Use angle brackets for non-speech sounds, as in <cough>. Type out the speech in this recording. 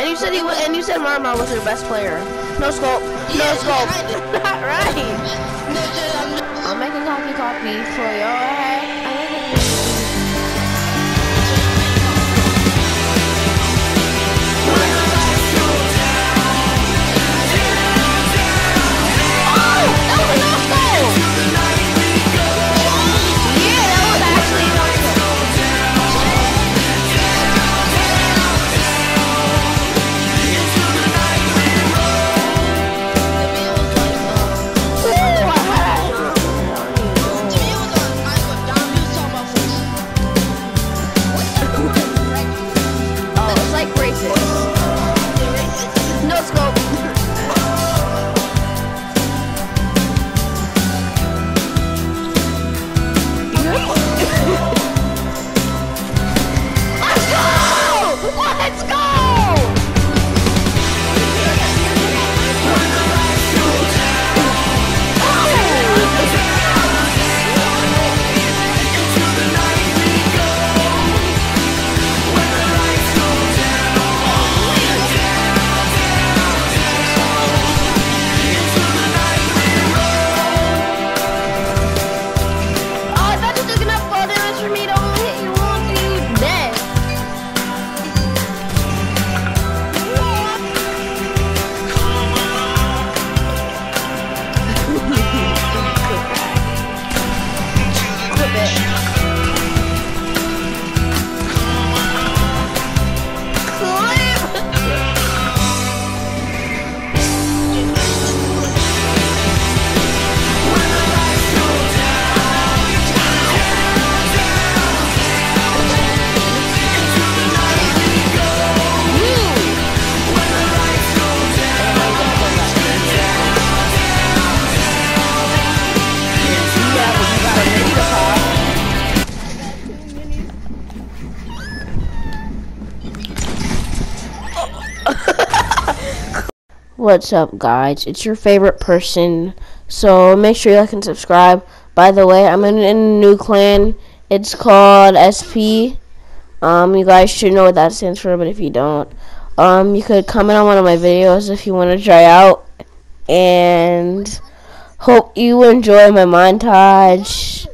you said he wa- and you said Marma was your best player. No scope. No Yeah, scope. Not <laughs> right. No, dude, I'm. I'm making coffee coffee for you. What's up, guys? It's your favorite person. So make sure you like and subscribe. By the way, I'm in, in a new clan. It's called SP. Um, you guys should know what that stands for, but if you don't, um, you could comment on one of my videos if you want to try out. And hope you enjoy my montage.